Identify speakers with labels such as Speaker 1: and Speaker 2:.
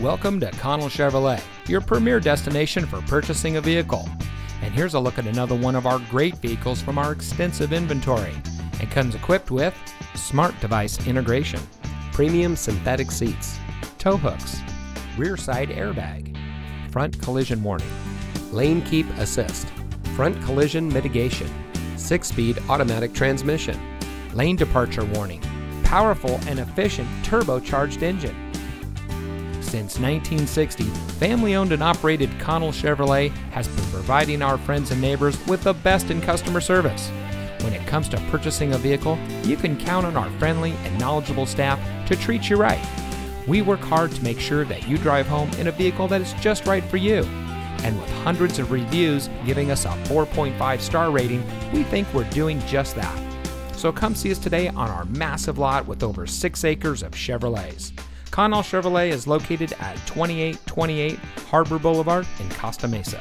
Speaker 1: Welcome to Connell Chevrolet, your premier destination for purchasing a vehicle. And here's a look at another one of our great vehicles from our extensive inventory. It comes equipped with smart device integration,
Speaker 2: premium synthetic seats,
Speaker 1: tow hooks, rear side airbag, front collision warning,
Speaker 2: lane keep assist, front collision mitigation, six speed automatic transmission,
Speaker 1: lane departure warning, powerful and efficient turbocharged engine. Since 1960, family owned and operated Connell Chevrolet has been providing our friends and neighbors with the best in customer service. When it comes to purchasing a vehicle, you can count on our friendly and knowledgeable staff to treat you right. We work hard to make sure that you drive home in a vehicle that is just right for you. And with hundreds of reviews giving us a 4.5 star rating, we think we're doing just that. So come see us today on our massive lot with over 6 acres of Chevrolets. Connell Chevrolet is located at 2828 Harbor Boulevard in Costa Mesa.